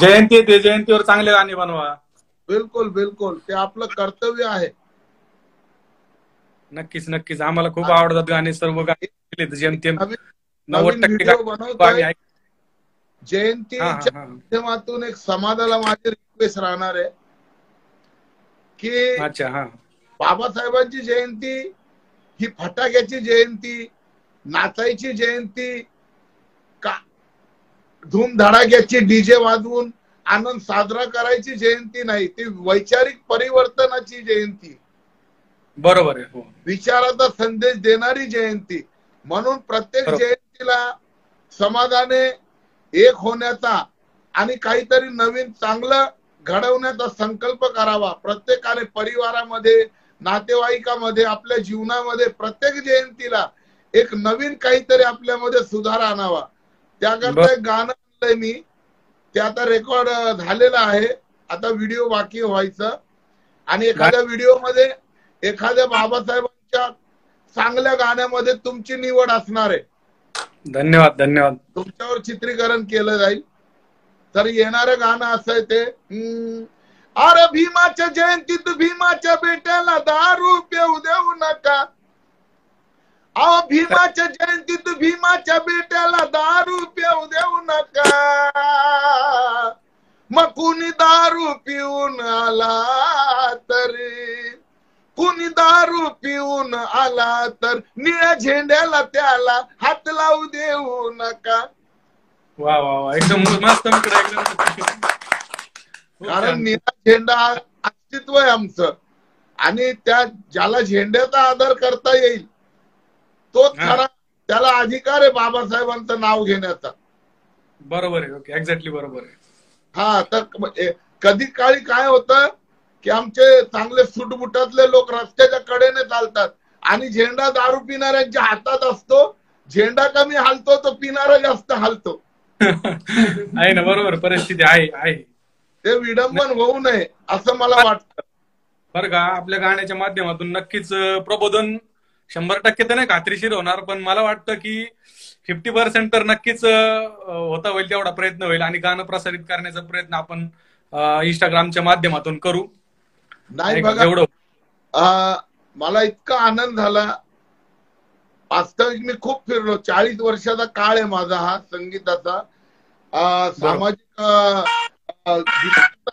जयंती येते जयंतीवर चांगले गाणे बनवा. बिलकुल बिलकुल. ते आपलं कर्तव्य आहे. नक्कीच नक्कीच. आम्हाला खूप आवडतात गाणे. सर्व गाणे जेमतेम नवीन नव्वद टक्के जयंतीच्या. माध्यमातून एक समाजाला माझी रिक्वेस्ट राहणार आहे. की अच्छा हा. बाबासाहेबांची जयंती ही फटाक्याची जयंती नाचायची जयंती धूमधडाक्याची डीजे वाजवून आनंद साजरा करायची जयंती नाही ती वैचारिक परिवर्तनाची जयंती. बरोबर आहे हो. विचाराचा संदेश देणारी जयंती. म्हणून प्रत्येक. जयंतीला समाजाने एक होण्याचा आणि काहीतरी नवीन चांगलं घडवण्याचा संकल्प करावा. प्रत्येकाने परिवारामध्ये नातेवाईकामध्ये आपल्या जीवनामध्ये प्रत्येक जयंतीला एक नवीन काहीतरी आपल्यामध्ये सुधार आणावा. त्याकरता. एक गाणं आणलंय मी. ते आता रेकॉर्ड झालेलं आहे. आता व्हिडिओ बाकी व्हायचं. आणि एखाद्या व्हिडिओमध्ये एखाद्या बाबासाहेबांच्या चांगल्या गाण्यामध्ये तुमची निवड असणार आहे. धन्यवाद धन्यवाद. तुमच्यावर चित्रीकरण केलं जाईल. तर येणारं गाणं असं आहे ते अरे भीमाच्या जयंतीत भीमाच्या बेट्याला दारू पिऊ देऊ नका. अहो भीमाच्या जयंतीत भीमाच्या बेट्याला दारू पिऊ देऊ नका. मग कुणी दारू पिऊन आला तरी? कुणी दारू पिऊन आला तर? निळ्या झेंड्याला त्याला हात लावू देऊ नका. वा वा वा. एकदम मस्त कारण. निळा झेंडा अस्तित्व आहे आमचं. आणि त्या ज्याला झेंड्याचा आदर करता येईल तोच हा. खरा त्याला अधिकार आहे बाबासाहेबांचं नाव घेण्याचा. बरोबर आहे ओके एक्झॅक्टली बरोबर आहे. हा तर कधी काळी काय होतं की आमचे चांगले सुटबुटातले लोक रस्त्याच्या कडेने चालतात आणि झेंडा दारू पिणाऱ्यांच्या हातात असतो. झेंडा कमी हालतो तो पिणारा जास्त हालतो. आहे ना बरोबर परिस्थिती आहे आहे. ते विडंबन होऊ नये असं मला वाटतं. बरं का आपल्या गाण्याच्या माध्यमातून नक्कीच प्रबोधन शंभर टक्के तर नाही खात्रीशीर होणार पण मला वाटतं की फिफ्टी पर्सेंट तर नक्कीच होता होईल तेवढा प्रयत्न होईल. आणि गाणं प्रसारित करण्याचा प्रयत्न आपण इंस्टाग्रामच्या माध्यमातून करू. नाही अं, मला इतका आनंद झाला. वास्तविक मी खूप फिरलो. चाळीस वर्षाचा काळ आहे माझा हा संगीताचा. सामाजिक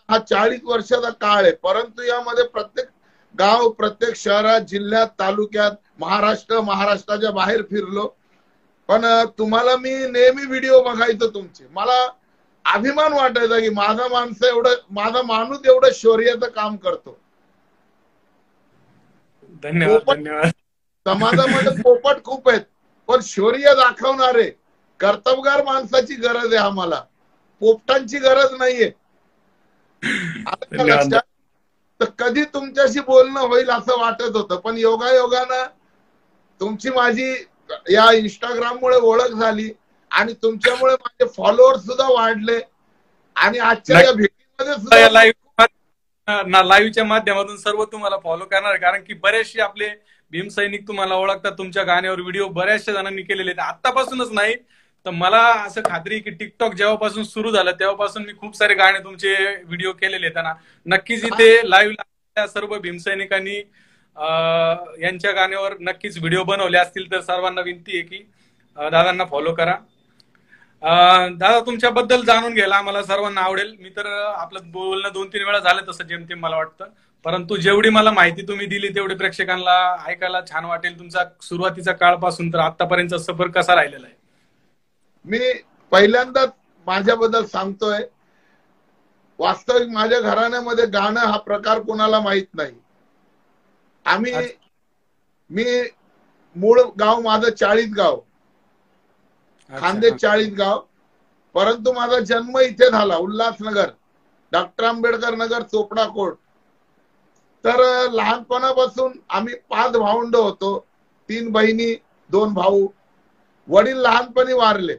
हा चाळीस वर्षाचा काळ आहे परंतु यामध्ये प्रत्येक गाव प्रत्येक शहरात जिल्ह्यात तालुक्यात महाराष्ट्र महाराष्ट्राच्या बाहेर फिरलो. पण तुम्हाला मी नेहमी व्हिडिओ बघायचो तुमचे. मला अभिमान वाटायचा की माझा माणसं एवढं माझा माणूस एवढं शौर्याचं काम करतो. धन्यवाद समाजामध्ये पोपट खूप आहेत पण शौर्य दाखवणारे कर्तबगार माणसाची गरज आहे आम्हाला. पोपटांची गरज नाहीये. आता. लक्षात? तर कधी तुमच्याशी बोलणं होईल असं वाटत होतं पण योगायोगानं तुमची माझी या इंस्टाग्राम मुळे ओळख झाली आणि तुमच्यामुळे माझे फॉलोअर सुद्धा वाढले आणि आजच्या या भेटीमध्ये सुद्धा लाईव्ह लाईव्हच्या माध्यमातून सर्व तुम्हाला फॉलो करणार. कारण की बरेचसे आपले भीम सैनिक तुम्हाला ओळखतात तुमच्या गाण्यावर व्हिडिओ बऱ्याचशा जणांनी केलेले आहेत आतापासूनच नाही तर मला असं खात्री की टिकटॉक जेव्हापासून सुरू झालं तेव्हापासून मी खूप सारे गाणे तुमचे व्हिडिओ केलेले आहेत. नक्कीच इथे लाईव्ह सर्व भीमसैनिकांनी यांच्या गाण्यावर नक्कीच व्हिडिओ बनवले असतील तर सर्वांना विनंती आहे की दादांना फॉलो करा. दादा तुमच्याबद्दल जाणून घ्यायला आम्हाला सर्वांना आवडेल. मी तर आपलं बोलणं दोन तीन वेळा झालं तसं जेमतेम मला वाटतं. परंतु जेवढी मला माहिती तुम्ही दिली तेवढी प्रेक्षकांना ऐकायला छान वाटेल. तुमचा सुरुवातीचा काळपासून तर आतापर्यंतचा सफर कसा राहिलेला आहे? मी पहिल्यांदाच माझ्याबद्दल सांगतोय. वास्तविक माझ्या घराण्यामध्ये गाणं हा प्रकार कोणाला माहीत नाही. आम्ही. मी मूळ गाव माझं चाळीस गाव. खांदे चाळीस गाव. परंतु माझा जन्म इथे झाला उल्हासनगर डॉक्टर आंबेडकर नगर चोपडा कोट तर लहानपणापासून आम्ही पाच भावंड होतो. तीन बहिणी दोन भाऊ. वडील लहानपणी वारले.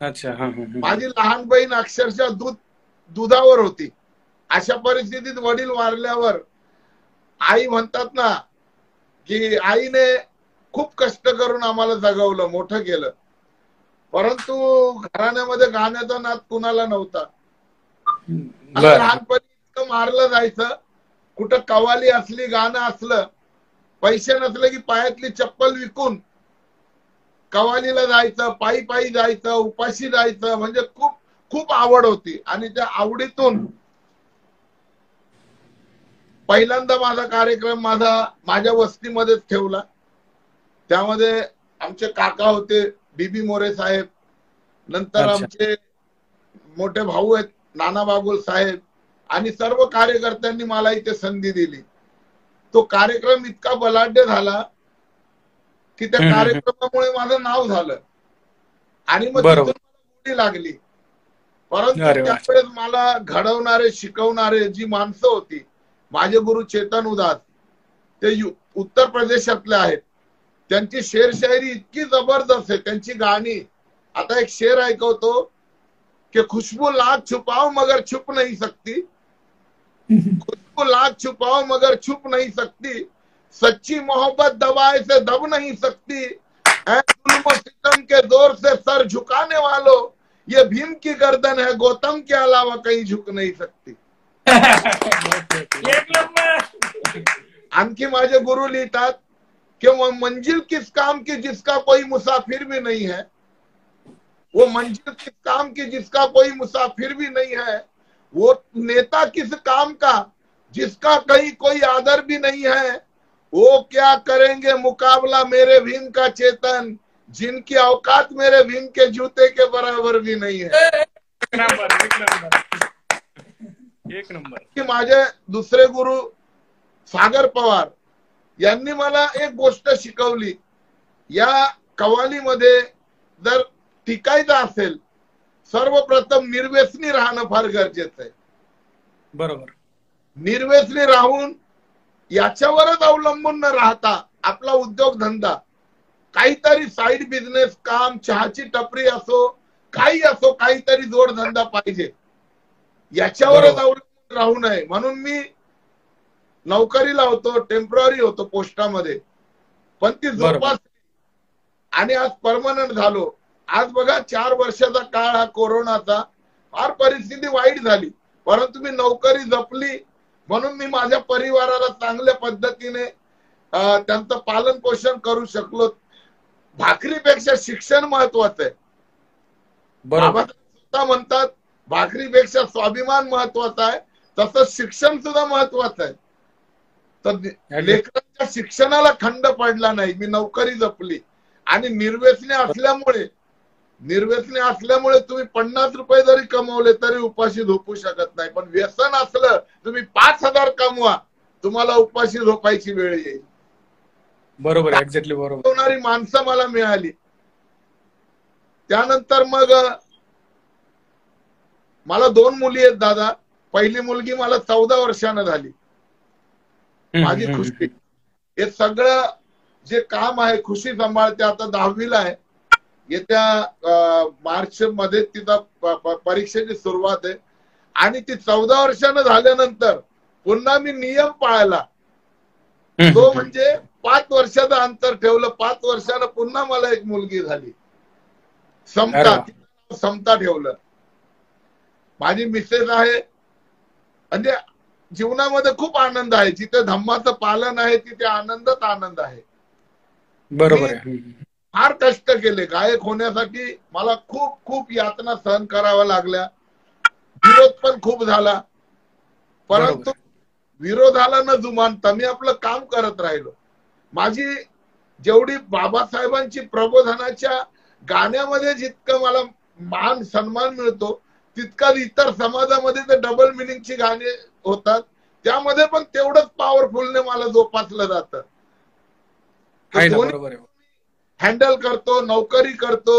अच्छा. माझी लहान बहीण अक्षरशः दूध दुधावर होती. अशा परिस्थितीत वडील वारल्यावर आई म्हणतात ना की आईने खूप कष्ट करून आम्हाला जगवलं मोठं केलं. परंतु घराण्यामध्ये गाण्याचा नाद कुणाला नव्हता. लहानपणी इतकं मारलं जायचं कुठं कवाली असली गाणं असलं पैसे नसले की पायातली चप्पल विकून कवालीला जायचं पायी पायी जायचं उपाशी जायचं म्हणजे खूप खूप आवड होती. आणि त्या आवडीतून पहिल्यांदा माझा कार्यक्रम माझा माझ्या वस्तीमध्येच ठेवला. त्यामध्ये आमचे काका होते बीबी मोरे साहेब. नंतर. आमचे मोठे भाऊ आहेत नाना बागुल साहेब. आणि सर्व कार्यकर्त्यांनी मला इथे संधी दिली. तो कार्यक्रम इतका बलाढ्य झाला की त्या. कार्यक्रमामुळे माझं नाव झालं. आणि मग गोडी लागली. परंतु. त्यावेळेस मला घडवणारे शिकवणारे जी माणसं होती माझे गुरु चेतन उदास ते उत्तर प्रदेशातले आहेत. त्यांची शेरशायरी इतकी जबरदस्त आहे त्यांची गाणी. आता एक शेर ऐकवतो कि खुशबू लाख छुपाओ मगर छुप नहीं सकती. खुशबू लाख छुपाओ मगर छुप नहीं सकती. सच्ची मोहब्बत दबाए से दब नहीं सकती। सितम के ज़ोर से सर झुकाने वालों ये भीम की गर्दन है गौतम के अलावा कहीं झुक नहीं सकती। आणखी माझे गुरु लिहितात कि वो मंजिल किस काम की जिसका कोई मुसाफिर भी नहीं है वो मंजिल किस काम की जिसका कोई मुसाफिर भी नहीं है वो नेता किस काम का जिसका कहीं कोई आदर भी नहीं है वो क्या करेंगे मुकाबला मेरे भीम का चेतन जिनकी औकात मेरे भीम के जूते के बराबर भी नहीं है। एक नंबर एक नंबर। एक नंबर। की माझे दुसरे गुरु सागर पवार यांनी मला एक गोष्ट शिकवली. या कवालीमध्ये जर टिकायचं असेल सर्वप्रथम निर्व्यसनी राहणं फार गरजेचं आहे. बरोबर. निर्व्यसनी राहून याच्यावरच अवलंबून न राहता आपला उद्योगधंदा काहीतरी साईड बिझनेस काम चहाची टपरी असो काही असो काहीतरी जोडधंदा पाहिजे. याच्यावरच. अवलंबून राहू नये. म्हणून मी नोकरीला होतो टेंपररी होतो पोस्टामध्ये. पण ती. जोपासली. आणि आज परमनंट झालो. आज बघा चार वर्षाचा काळ हा कोरोनाचा. फार परिस्थिती वाईट झाली. परंतु मी नोकरी जपली. म्हणून मी माझ्या परिवाराला चांगल्या पद्धतीने त्यांचं पालन पोषण करू शकलो. भाकरीपेक्षा शिक्षण महत्वाचं आहे. स्वतः म्हणतात भाकरीपेक्षा स्वाभिमान महत्त्वाचा आहे. तसं शिक्षण सुद्धा महत्वाचं आहे. तर लेकरांच्या शिक्षणाला खंड पडला नाही. मी नोकरी जपली. आणि निर्व्यसनी असल्यामुळे निर्व्यसनी असल्यामुळे तुम्ही पन्नास रुपये जरी कमवले तरी उपाशी झोपू शकत नाही. पण व्यसन असलं तुम्ही पाच हजार कमवा तुम्हाला उपाशी झोपायची वेळ येईल. बरोबर एक्झॅक्टली बरोबर. शिकवणारी माणसं मला मिळाली. त्यानंतर मग मला दोन मुली आहेत दादा. पहिली मुलगी मला चौदा वर्षानं झाली. माझी खुशी. हे सगळं जे काम आहे खुशी सांभाळते आता दहावीला आहे. येत्या मार्च मध्ये प- परीक्षेची सुरुवात आहे. आणि ती चौदा वर्षानं झाल्यानंतर पुन्हा मी नियम पाळला तो म्हणजे पाच वर्षाचं अंतर ठेवलं. पाच वर्षानं पुन्हा मला एक मुलगी झाली. समता समता ठेवलं. माझी मिसेस आहे. म्हणजे जीवनामध्ये खूप आनंद आहे. जिथे धम्माचं पालन आहे तिथे आनंदच आनंद आहे. बरोबर फार कष्ट केले. गायक होण्यासाठी मला खूप खूप यातना सहन कराव्या लागल्या. विरोध पण खूप झाला. परंतु. विरोधाला न जुमानता मी आपलं काम करत राहिलो. माझी जेवढी बाबासाहेबांची प्रबोधनाच्या गाण्यामध्ये जितकं मला मान सन्मान मिळतो तितका इतर समाजामध्ये ते डबल मिनिंगची गाणी होतात. त्यामध्ये पण तेवढंच पॉवरफुलने मला जोपासलं जातं. हँडल करतो नोकरी करतो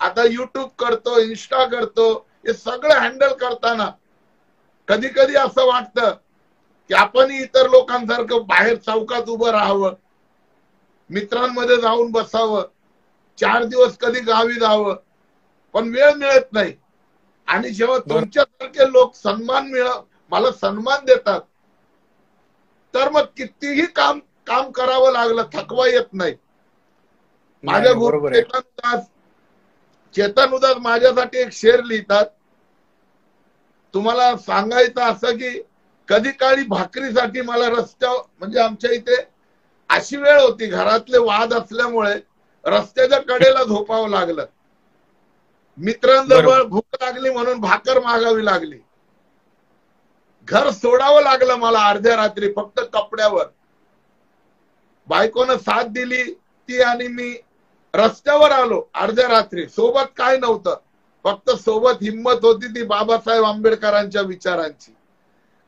आता युट्यूब करतो इन्स्टा करतो हे सगळं हँडल करताना कधी कधी असं वाटतं की आपण इतर लोकांसारखं बाहेर चौकात उभं राहावं मित्रांमध्ये जाऊन बसावं चार दिवस कधी गावी जावं पण वेळ मिळत नाही आणि जेव्हा. तुमच्यासारखे लोक सन्मान मिळ मला सन्मान देतात तर मग कितीही काम काम करावं लागलं थकवा येत नाही माझ्या गुरु चेतन दास चेतन उदास माझ्यासाठी एक शेर लिहितात. तुम्हाला सांगायचं असं की कधी काळी भाकरीसाठी मला रस्त्यावर म्हणजे आमच्या इथे अशी वेळ होती घरातले वाद असल्यामुळे रस्त्याच्या कडेला झोपावं लागलं. मित्रांजवळ. भूक लागली म्हणून भाकर मागावी लागली. घर सोडावं लागलं मला अर्ध्या रात्री फक्त कपड्यावर. बायकोनं साथ दिली ती आणि मी. रस्त्यावर आलो अर्ध्या रात्री. सोबत काय नव्हतं. फक्त सोबत हिंमत होती ती बाबासाहेब आंबेडकरांच्या विचारांची.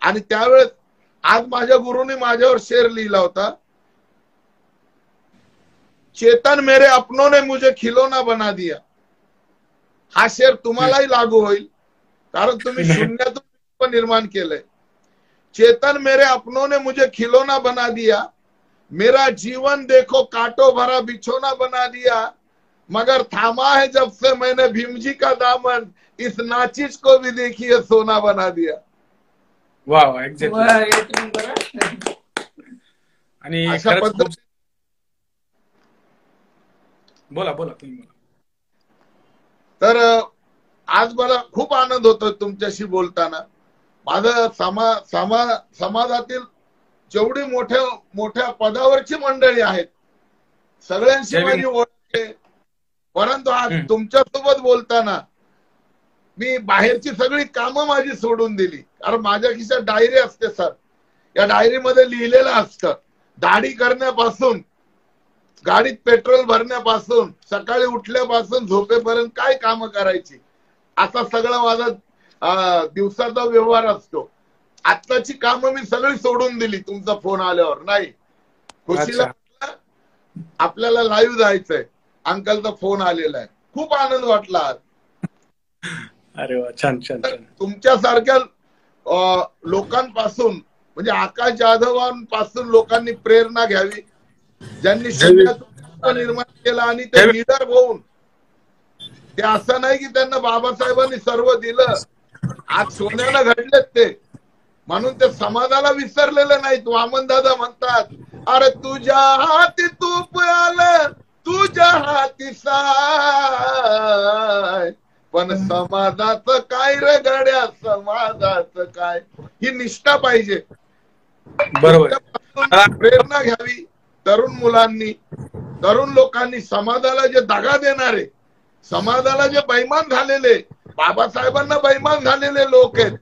आणि त्यावेळेस आज माझ्या गुरुने माझ्यावर शेर लिहिला होता चेतन मेरे अपनों ने मुझे खिलौना बना दिया. हा शेर तुम्हालाही लागू होईल कारण तुम्ही शून्यातून निर्माण केलंय. चेतन मेरे अपनों ने मुझे खिलौना बना दिया मेरा जीवन देखो काटो भरा बिछोना बना दिया। मगर थामा है जब से मैंने भीमजी का दामन इस नाचिज को भी देखिए सोना बना दिया। वा वा एक्झॅक्टली वा, एक नंबर. आणि अशा खरंच खूप पद्धती बोला बोला तुम्ही बोला. तर आज मला खूप आनंद होतोय तुमच्याशी बोलताना. माझं समा समा समाजातील जेवढी मोठ्या मोठ्या पदावरची मंडळी आहेत सगळ्यांशी. माझी ओळख आहे. परंतु आज. तुमच्यासोबत बोलताना मी बाहेरची सगळी कामं माझी सोडून दिली. कारण माझ्या खिशात डायरी असते सर. या डायरीमध्ये लिहिलेलं असतं दाढी करण्यापासून गाडीत पेट्रोल भरण्यापासून सकाळी उठल्यापासून झोपेपर्यंत काय कामं करायची? असा सगळा माझा दिवसाचा व्यवहार असतो. आत्ताची कामं मी सगळी सोडून दिली तुमचा फोन आल्यावर. नाही. खुशीला आपल्याला लाईव्ह जायचंय. अंकलचा फोन आलेला आहे. खूप आनंद वाटला आज. अरे वा छान छान तुमच्यासारख्या लोकांपासून म्हणजे आकाश जाधवांपासून लोकांनी प्रेरणा घ्यावी. ज्यांनी निर्माण केला आणि ते लिडर होऊन ते असं नाही की त्यांना बाबासाहेबांनी सर्व दिलं. आज सोन्यानं घडलेत ते. म्हणून ते समाजाला विसरलेले नाहीत वामन दादा म्हणतात अरे तुझ्या हाती तूप आलं तुझ्या हाती साय. पण समाजाचं काय रे गड्या? समाजाचं काय? ही निष्ठा पाहिजे. बरोबर. प्रेरणा घ्यावी. तरुण मुलांनी तरुण लोकांनी समाजाला जे दगा देणारे समाजाला जे बैमान झालेले बाबासाहेबांना बैमान झालेले लोक आहेत.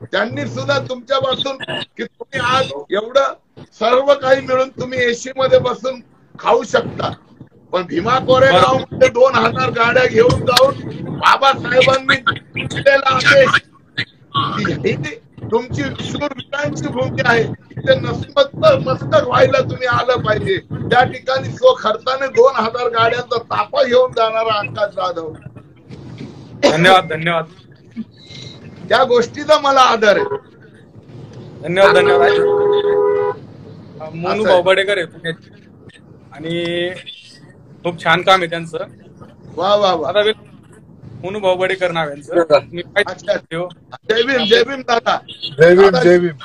त्यांनी सुद्धा तुमच्यापासून की तुम्ही आज एवढं सर्व काही मिळून तुम्ही एसी मध्ये बसून खाऊ शकता. पण भीमा कोरेगावमध्ये दोन हजार गाड्या घेऊन जाऊन बाबासाहेबांनी दिलेला आदेश. तुमची शूरवीरांची भूमी आहे. ते नसमस्तक मस्तक व्हायला तुम्ही आलं पाहिजे. त्या ठिकाणी स्व खर्चाने दोन हजार गाड्यांचा ताफा घेऊन जाणारा आकाश जाधव. धन्यवाद धन्यवाद. त्या गोष्टीचा मला आदर आहे. धन्यवाद धन्यवाद मोनू असं आहे. भाऊ बडेकर आहे पुण्याचे. आणि खूप छान काम आहे त्यांचं. वा वा वा. आता मोनू भाऊ बडेकर नाव यांचं. हो. जय भीम जय भीम दादा. जय भीम जय भीम.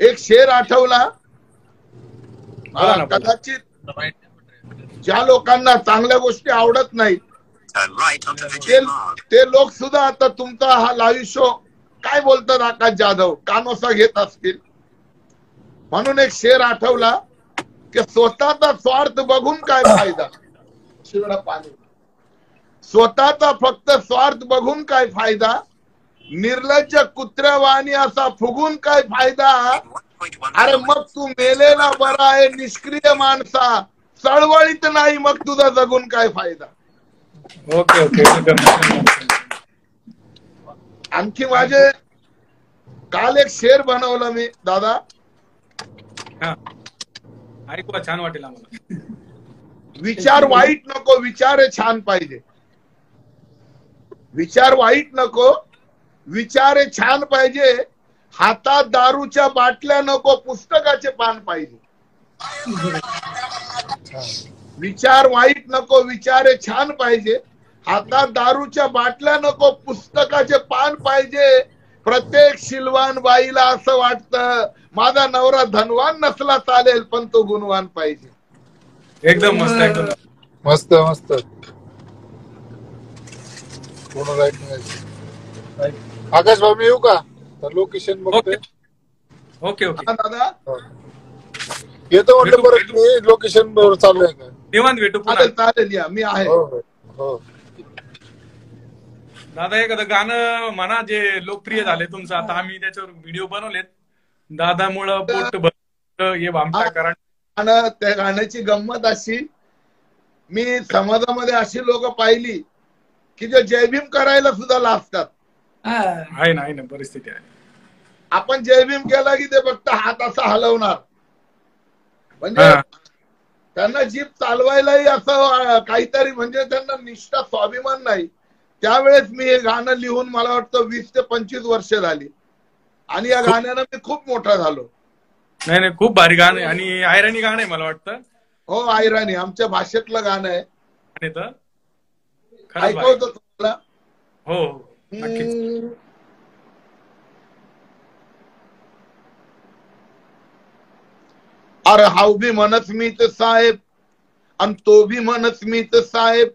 एक शेर आठवला. कदाचित ज्या लोकांना चांगल्या गोष्टी आवडत नाहीत ते लोक सुद्धा आता तुमचा हा लाईव्ह शो काय बोलतात आकाश जाधव? कानोसा घेत असतील. म्हणून एक शेर आठवला की स्वतःचा स्वार्थ बघून काय फायदा? शिवडा पाणी. स्वतःचा फक्त स्वार्थ बघून काय फायदा? निर्लज्ज कुत्र्यावाणी असा फुगून काय फायदा? 1.1 अरे मग तू मेलेला बरा आहे निष्क्रिय माणसा. चळवळीत नाही मग तुझा जगून काय फायदा? ओके ओके आणखी माझे काल एक शेर बनवलं मी दादा. हा. ऐकूया छान वाटेल आम्हाला. विचार वाईट नको विचार हे छान पाहिजे. विचार वाईट नको विचार हे छान पाहिजे. हातात दारूच्या बाटल्या नको पुस्तकाचे पान पाहिजे. विचार वाईट नको विचार हे छान पाहिजे. हातात दारूच्या बाटल्या नको पुस्तकाचे पान पाहिजे. प्रत्येक शिलवान बाईला असं वाटतं माझा नवरा धनवान नसला चालेल पण तो गुणवान पाहिजे. एकदम मस्त मस्त. मस्त पूर्ण लाइट नाही आकाश भाऊ मी येऊ का? तर लोकेशन बघतोय ओके. ओके हा दादा. हो. येतो म्हटलं परत मी. लोकेशन बरोबर चालू आहे का? निवांत भेटू पुन्हा. चालेल चालेल या मी आहे. हो हो हो. दादा एखादं गाणं म्हणा जे लोकप्रिय झाले तुमचं. आता आम्ही त्याच्यावर व्हिडिओ बनवलेत. दादामुळं पोट भरलं, हे भामटा करा. गाणं त्या गाण्याची गंमत अशी मी समाजामध्ये अशी लोक पाहिली की जे जयभीम करायला सुद्धा लाजतात. हा. आहे ना आहे ना परिस्थिती आहे. आपण जयभीम केला की ते फक्त हात असा हलवणार. म्हणजे. त्यांना जीप चालवायलाही असं काहीतरी म्हणजे त्यांना निष्ठा स्वाभिमान नाही. त्यावेळेस मी हे गाणं लिहून मला वाटतं वीस ते पंचवीस वर्ष झाली. आणि या गाण्यानं मी खूप मोठा झालो. नाही नाही खूप भारी गाणं आहे. आणि आयराणी गाणं आहे मला वाटतं. हो आयराणी आमच्या भाषेतलं गाणं आहे. आणि. ऐकवतो तुम्हाला? हो हो नक्कीच अरे हाव बी म्हणत मीच साहेब आणि तो बी म्हणत मीच साहेब।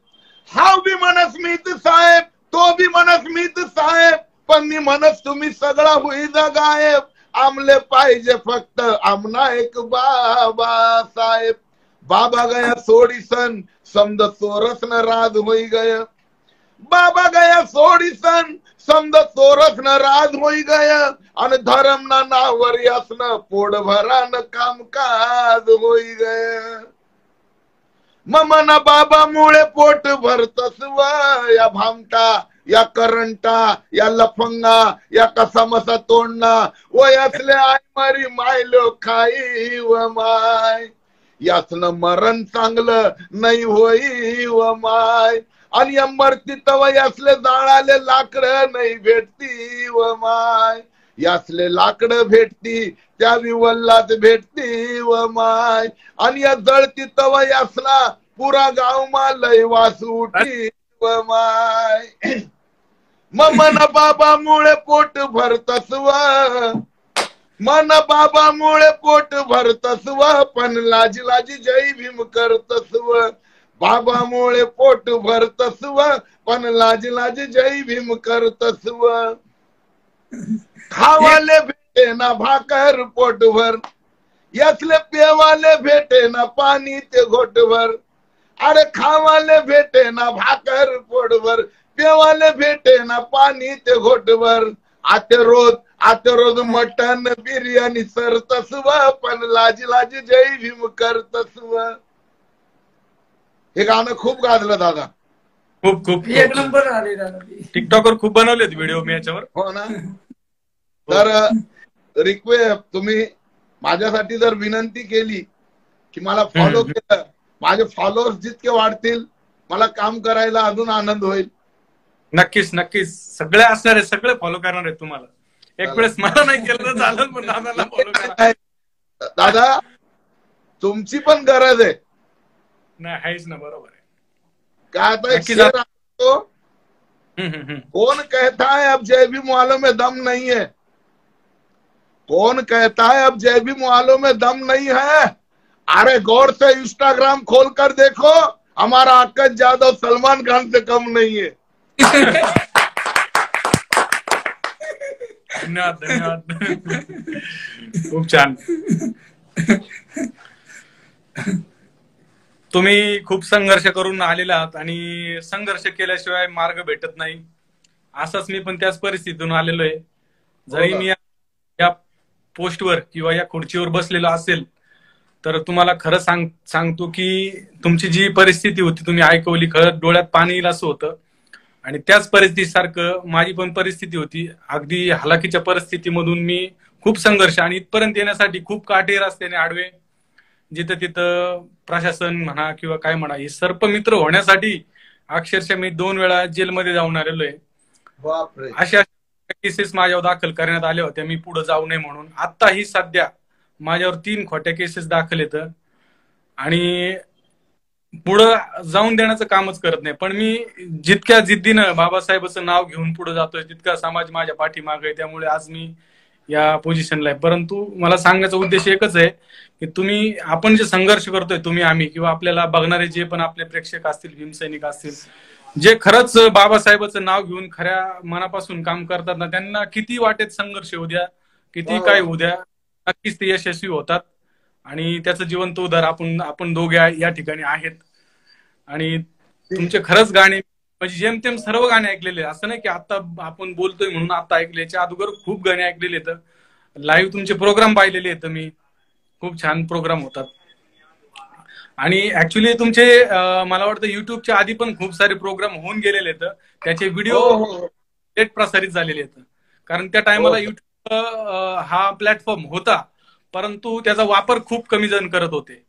हाव बी म्हणत मीच साहेब तो बी म्हणत मीच साहेब। पण मी म्हणत तुम्ही सगळा होईजा गायब। आमले पाहिजे फक्त आमना एक बाबा साहेब। बाबा गया सोडीसन समद चोरस न राज होई गय। बाबा गया सोडीसन समद चोरस न राज होई गया आणि धरम ना नावर यासन पोड भरान कामकाज होई गय। ममना बाबा मुळे पोट भरतस व या भामटा या करंटा या लफंगा या कसा मसा वय असले आय मारी मायलो खाई व माय। यासनं मरण चांगलं नाही होई व माय। आणि या मरती तव असले जाळाले लाकड नाही भेटती व माय. यासले लाकड भेटती त्या विवल्लात भेटती व माय. आणि या जळती तवय असला पुरा गाव मा लय वास उठी व माय. मग मन बाबा मुळे पोट भरतस व मन बाबा मुळे पोट भरतस व पण लाजी लाजी जय भीम करतस व. बाबा मुळे पोट भरतसव व पण लाज लाज जय भीम करतस व खावाले भेटे ना भाकर पोटभर यातले पेवाले भेटे ना पाणी ते घोटभर अरे खावाले भेटे ना भाकर पोटभर पेवाले भेटे ना पाणी ते घोटभर आते रोज आते रोज मटन बिर्याणी सरतस व पण लाज लाज जय भीम करतस व हे गाणं खूप गाजलं दादा. खूप खूप एक नंबर आले दादा. टिकटॉकवर खूप बनवलेत व्हिडिओ मी याच्यावर. हो ना. तर रिक्वेस्ट तुम्ही माझ्यासाठी जर विनंती केली की मला फॉलो. केलं माझे फॉलोअर्स जितके वाढतील मला काम करायला अजून आनंद होईल. नक्कीच नक्कीच. सगळे असणार आहे सगळे फॉलो करणार आहेत तुम्हाला. एक. वेळेस मला नाही केलं तर चालेल पण दादाला फॉलो करा. दादा तुमची पण गरज आहे. नाही आहेच ना बरोबर आहे. काय तो, हम्म, हम्म, हम्म. कौन कहता है अब जय भीम वालों में दम नहीं है? कौन कहता है अब जय भीम वालों में दम नहीं है? अरे गौर से इंस्टाग्राम खोल कर देखो हमारा आकज जादव सलमान खान से कम नहीं है। धन्यवाद धन्यवाद। खूप छान। तुम्ही खूप संघर्ष करून आलेला आहात आणि संघर्ष केल्याशिवाय मार्ग भेटत नाही. असंच मी पण त्याच परिस्थितीतून आलेलो आहे. जरी हो मी या- पोस्टवर किंवा या खुर्चीवर बसलेलो असेल तर तुम्हाला खरं सांग सांगतो की तुमची जी परिस्थिती होती तुम्ही ऐकवली खरं डोळ्यात पाणी येईल असं होतं. आणि त्याच परिस्थितीसारखं माझी पण परिस्थिती होती. अगदी हलाखीच्या परिस्थितीमधून मी खूप संघर्ष आणि इथपर्यंत येण्यासाठी खूप काटे रस्त्याने आडवे. जिथं तिथं प्रशासन म्हणा किंवा काय म्हणा हे सर्पमित्र होण्यासाठी अक्षरशः मी दोन वेळा जेलमध्ये जाऊन आलेलो आहे. अशा केसेस माझ्यावर दाखल करण्यात आल्या होत्या. मी पुढे जाऊ नये म्हणून. आत्ताही सध्या माझ्यावर तीन खोट्या केसेस दाखल येत आणि पुढं जाऊन देण्याचं कामच करत नाही. पण मी जितक्या जिद्दीनं बाबासाहेबाचं नाव घेऊन पुढे जातोय तितका समाज माझ्या पाठीमागे आहे त्यामुळे आज मी या पोझिशनला आहे. परंतु मला सांगण्याचा उद्देश एकच आहे की तुम्ही आपण जे संघर्ष करतोय तुम्ही आम्ही किंवा आपल्याला बघणारे जे पण आपले प्रेक्षक असतील भीमसैनिक असतील जे खरंच बाबासाहेबाचं नाव घेऊन खऱ्या मनापासून काम करतात ना त्यांना किती वाटेत संघर्ष होऊ द्या किती हो. काय होऊ द्या नक्कीच ते यशस्वी होतात. आणि त्याचं जिवंत उदाहरण आपण आपण दोघे या ठिकाणी आहेत. आणि तुमचे खरंच गाणे म्हणजे जेमतेम सर्व गाणे ऐकलेले. असं नाही की आता आपण बोलतोय म्हणून आता ऐकले याच्या अगोदर खूप गाणे ऐकलेले आहेत. लाईव्ह तुमचे प्रोग्राम पाहिलेले आहेत. मी खूप छान प्रोग्राम होतात. आणि ऍक्च्युली तुमचे मला वाटतं युट्यूबच्या आधी पण खूप सारे प्रोग्राम होऊन गेलेले आहेत. त्याचे व्हिडिओ हो, हो, हो. थेट प्रसारित झालेले आहेत. कारण त्या टायमाला हो. युट्यूब हा प्लॅटफॉर्म होता. परंतु त्याचा वापर खूप कमी जण करत होते.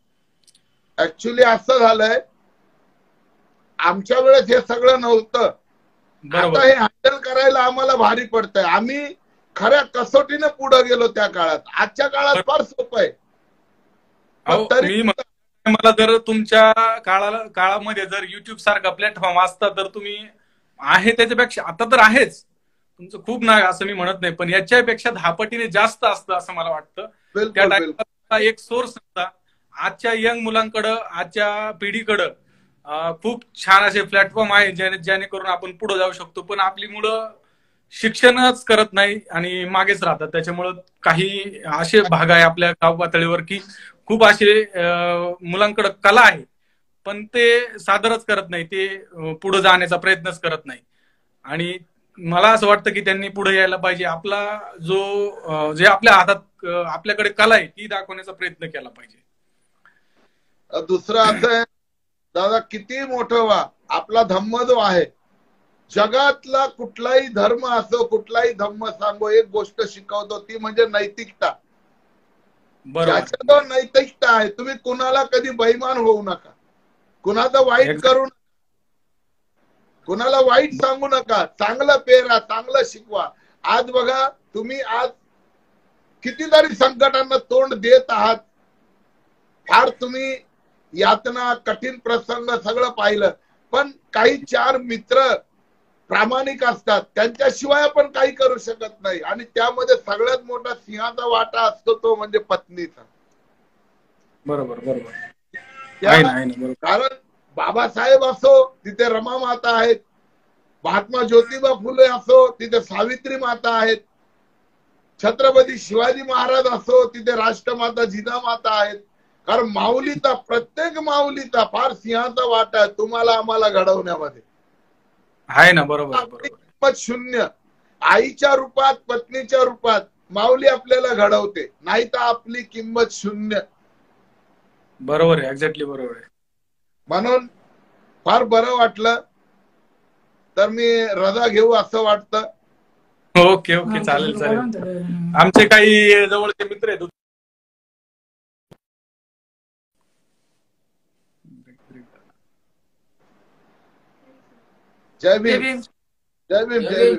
ऍक्च्युली असं झालंय आमच्या वेळेस हे सगळं नव्हतं. आता हे हँडल करायला आम्हाला भारी पडतंय. आम्ही खऱ्या कसोटीने पुढे गेलो त्या काळात. आजच्या काळात फार सोपं आहे. मला जर तुमच्या काळाला काळामध्ये जर युट्यूब सारखा प्लॅटफॉर्म असता तर तुम्ही आहे त्याच्यापेक्षा आता तर आहेच. तुमचं खूप नाही असं मी म्हणत नाही. पण याच्यापेक्षा दहा पटीने जास्त असतं असं मला वाटतं. त्या टाइमला एक सोर्स होता. आजच्या यंग मुलांकडं आजच्या पिढीकडं खूप छान असे प्लॅटफॉर्म आहे ज्याने जेणेकरून आपण पुढे जाऊ शकतो. पण आपली मुलं शिक्षणच करत नाही आणि मागेच राहतात. त्याच्यामुळं काही असे भाग आहे आपल्या गाव पातळीवर की खूप असे मुलांकडे कला आहे. पण ते सादरच करत नाही. ते पुढे जाण्याचा प्रयत्नच करत नाही. आणि मला असं वाटतं की त्यांनी पुढे यायला पाहिजे. आपला जो जे आपल्या हातात आपल्याकडे कला आहे ती दाखवण्याचा प्रयत्न केला पाहिजे. दुसरं असं दादा किती मोठं व्हा आपला धम्म जो आहे. जगातला कुठलाही धर्म असो कुठलाही धम्म सांगो एक गोष्ट शिकवतो ती म्हणजे नैतिकता. बरोबर. ज्याच्याजवळ नैतिकता आहे तुम्ही कुणाला कधी बैमान होऊ नका. कुणाचं वाईट. करू नका. कुणाला वाईट सांगू नका. चांगलं पेरा चांगलं शिकवा. आज बघा तुम्ही आज कितीतरी संकटांना तोंड देत आहात. फार तुम्ही यातना कठीण प्रसंग सगळं पाहिलं. पण काही चार मित्र प्रामाणिक असतात. त्यांच्याशिवाय आपण काही करू शकत नाही. आणि त्यामध्ये सगळ्यात मोठा सिंहाचा वाटा असतो तो म्हणजे पत्नीचा. बरोबर बरोबर. कारण बाबासाहेब असो तिथे रमा माता आहेत. महात्मा ज्योतिबा फुले असो तिथे सावित्री माता आहेत. छत्रपती शिवाजी महाराज असो तिथे राष्ट्रमाता जिजामाता आहेत. कारण माऊलीचा प्रत्येक माऊलीचा फार सिंहाचा वाटा आहे तुम्हाला आम्हाला घडवण्यामध्ये. आहे ना बरोबर किंमत शून्य. आईच्या रूपात पत्नीच्या रूपात माऊली आपल्याला घडवते नाही तर आपली किंमत शून्य. बरोबर आहे एक्झॅक्टली बरोबर आहे. म्हणून फार बरं वाटलं. तर मी रजा घेऊ असं वाटतं. ओके ओके चालेल चालेल. आमचे काही जवळचे मित्र आहेत जय जय भीम. भीम. जय भीम जय भीम.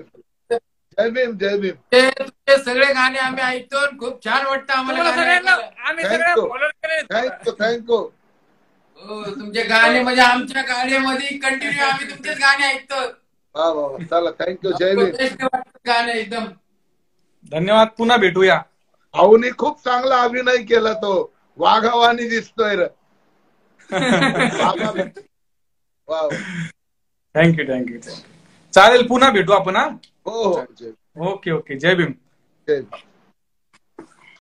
जय भीम जय भीम. ते तुमचे सगळे गाणे आम्ही ऐकतो आणि खूप छान वाटतं आम्हाला सगळ्यांना. आम्ही. थँक्यू थँक्यू हो तुमचे गाणे म्हणजे आमच्या गाण्यामध्ये कंटिन्यू आम्ही तुमचेच गाणे ऐकतो. वा वा वा. चला थँक्यू जय भीम. गाणे एकदम. धन्यवाद पुन्हा भेटूया. भाऊनी खूप चांगला अभिनय केला तो. वाघावानी दिसतोय र. वा. थँक्यू थँक्यू चालेल पुन्हा भेटू आपण हा? हो हो. Okay okay. जय भीम. जय भीम.